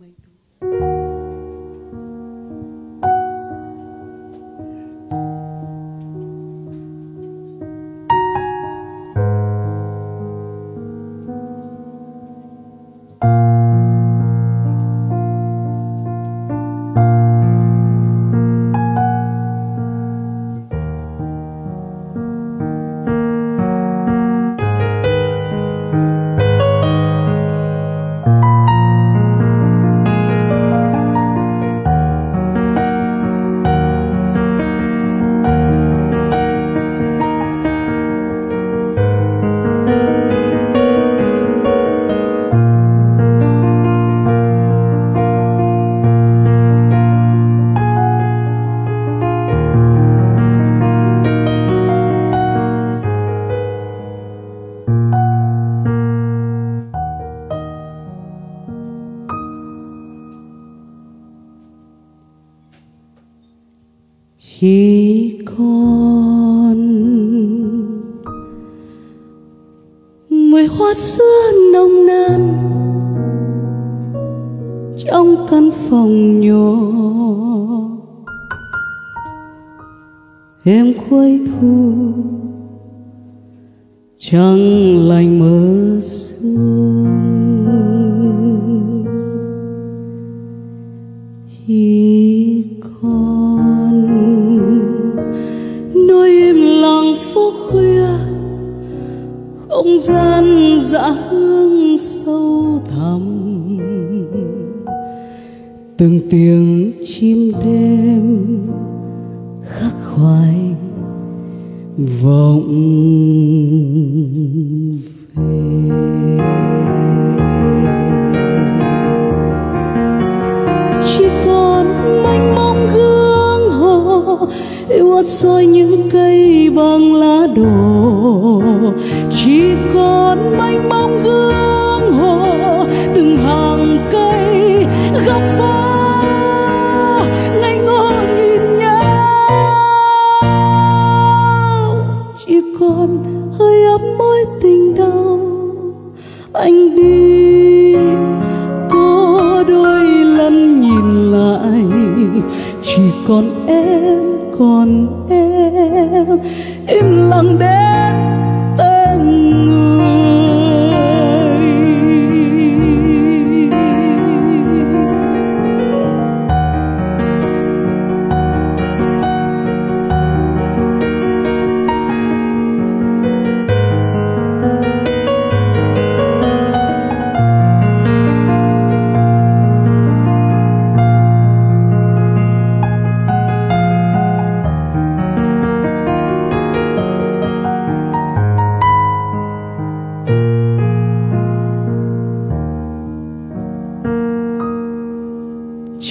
Muito. Khi chỉ còn mùi hoa xưa nồng nàn, trong căn phòng nhỏ. Em cuối thu, trăng lành mơ sương. Chỉ còn gian dạ hương sâu thẳm. Từng tiếng chim đêm khắc khoải vọng về. Chỉ còn mênh mông gương hồ yêu ớt soi những cây bằng lá đổ. Còn em còn em. Im lặng đến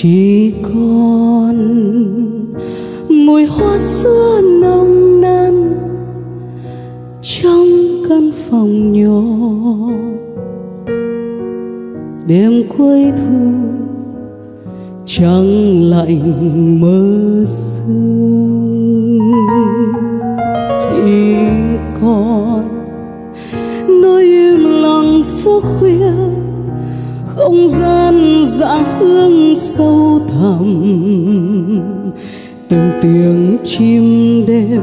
chỉ còn mùi hoa xưa nồng nàn trong căn phòng nhỏ. Đêm cuối thu trăng lạnh mơ sương. Chỉ còn nơi im lặng phố khuya không gian dạ hương sâu thẳm. Từng tiếng chim đêm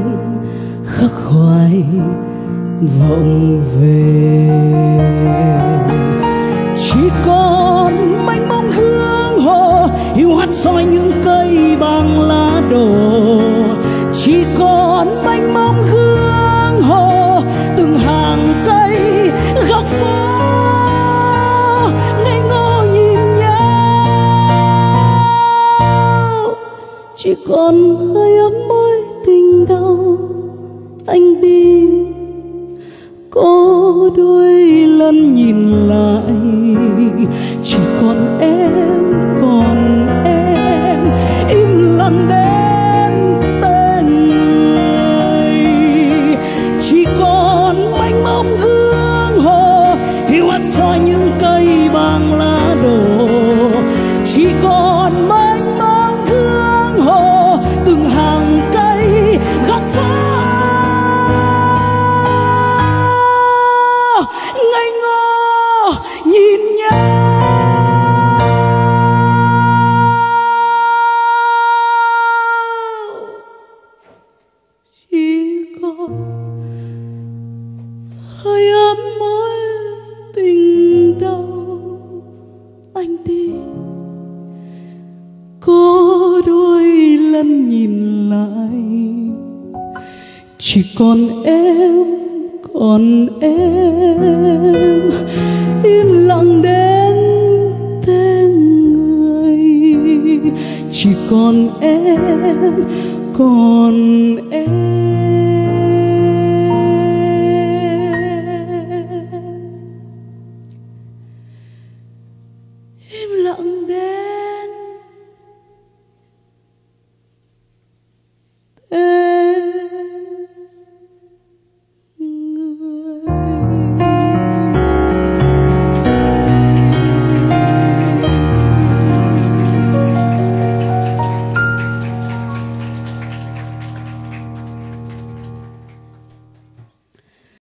khắc khoải vọng về. Chỉ còn mênh mông hương hồ, hiu hắt soi những cây con hãy từng hạt chỉ còn em còn em. Im lặng đến tên người chỉ còn em còn